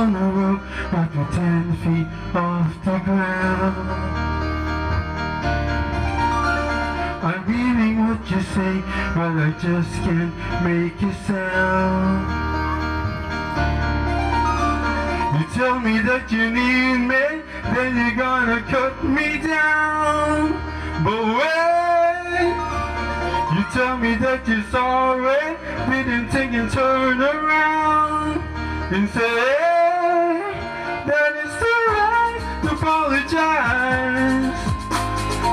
On the rope, me ten feet off the ground. I'm reading what you say, but I just can't make it sound. You tell me that you need me, then you're gonna cut me down. But wait, you tell me that you're sorry, didn't think and turn around and say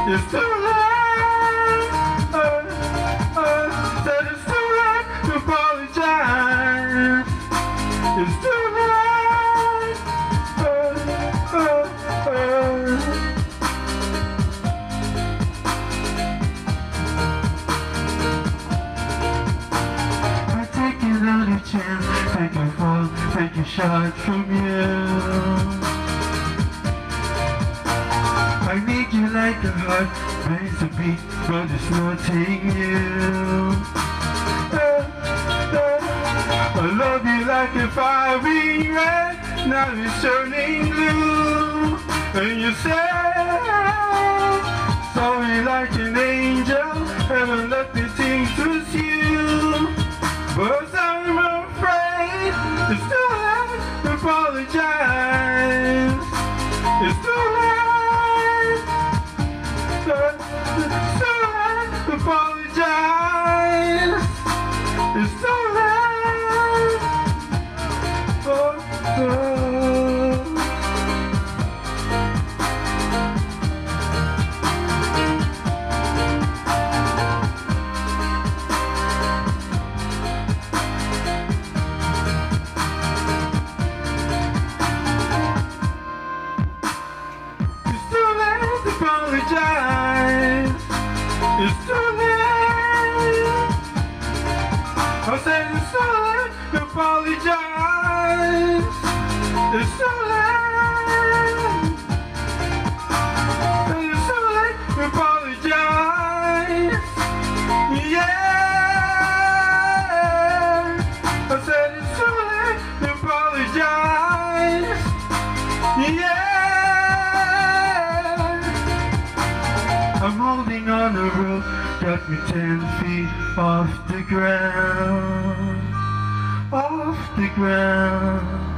It's too late. It's too late to apologize. It's too late. Another chance, take a fall, take a shot from you. Like a heart raise a beat, but it's. Uh, uh, I love you like a fiery red, now it's turning blue. And you say, sorry like an angel, haven't let me think to you. But I'm afraid it's too late to apologize. To holding on a rope, got me ten feet off the ground, off the ground.